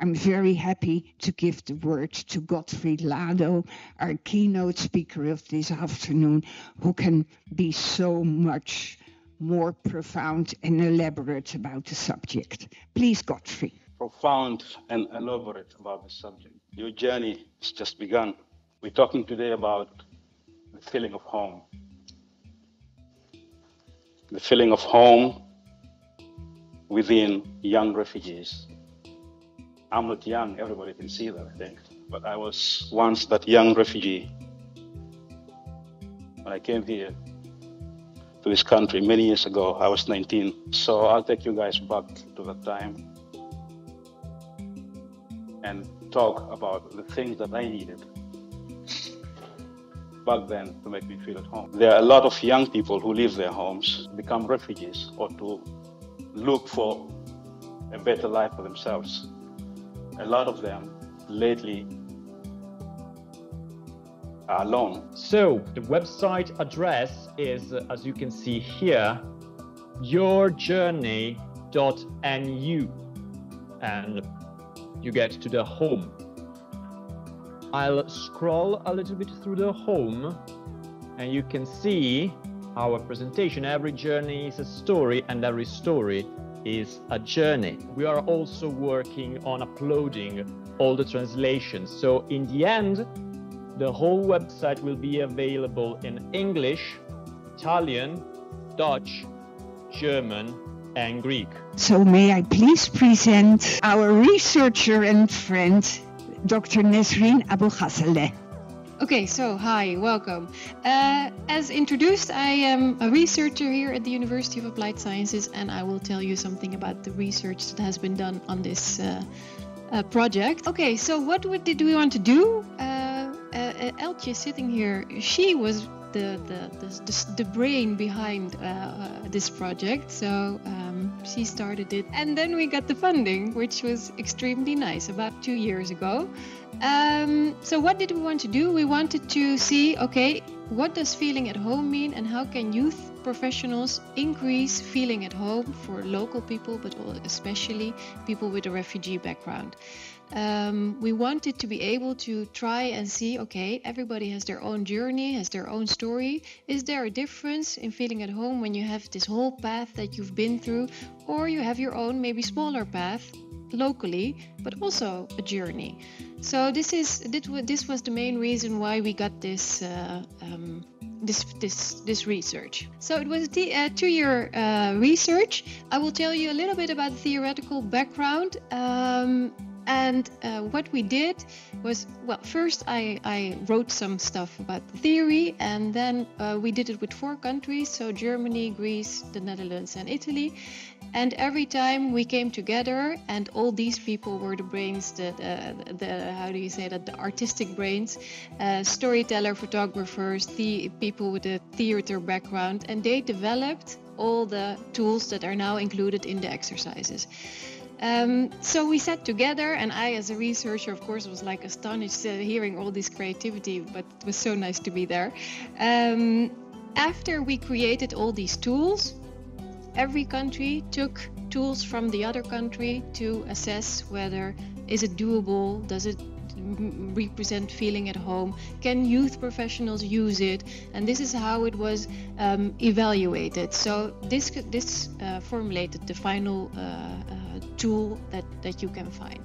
I'm very happy to give the word to Gottfried Lado, our keynote speaker of this afternoon, who can be so much more profound and elaborate about the subject. Please, Gottfried. Profound and elaborate about the subject. Your journey has just begun. We're talking today about the feeling of home. The feeling of home within young refugees. I'm not young, everybody can see that, I think. But I was once that young refugee when I came here to this country many years ago. I was 19. So I'll take you guys back to that time and talk about the things that I needed back then to make me feel at home. There are a lot of young people who leave their homes, become refugees, or to look for a better life for themselves. A lot of them lately are alone. So the website address is, uh, as you can see here, yourjourney.nu and you get to the home. I'll scroll a little bit through the home and you can see our presentation. Every journey is a story and every story is a journey. We are also working on uploading all the translations. So in the end, the whole website will be available in English, Italian, Dutch, German, and Greek. So may I please present our researcher and friend, Dr. Nesreen Abu Ghazaleh. Okay, so hi, welcome. Uh, as introduced, I am a researcher here at the University of Applied Sciences, and I will tell you something about the research that has been done on this uh, uh, project. Okay, so what did we want to do? Uh, uh, Eltje sitting here, she was the the, the, the brain behind uh, uh, this project. So um, she started it, and then we got the funding, which was extremely nice about two years ago. Um, so what did we want to do? We wanted to see, okay, what does feeling at home mean, and how can youth professionals increase feeling at home for local people, but especially people with a refugee background? Um, we wanted to be able to try and see okay everybody has their own journey has their own story. Is there a difference in feeling at home when you have this whole path that you've been through or you have your own maybe smaller path locally but also a journey so this is this was the main reason why we got this uh, um, this this this research. So it was a uh, two-year uh, research. I will tell you a little bit about the theoretical background. Um, and uh, what we did was, well, first I, I wrote some stuff about the theory, and then uh, we did it with four countries so Germany, Greece, the Netherlands, and Italy. And every time we came together, and all these people were the brains, the, the, how do you say that, the artistic brains, uh, storyteller, photographers, the people with a theater background, and they developed all the tools that are now included in the exercises. Um, so we sat together, and I, as a researcher, of course, was like astonished uh, hearing all this creativity, but it was so nice to be there. Um, after we created all these tools, every country took tools from the other country to assess whether is it doable, does it represent feeling at home? Can youth professionals use it? And this is how it was um, evaluated. So this this uh, formulated the final uh, uh, tool that that you can find.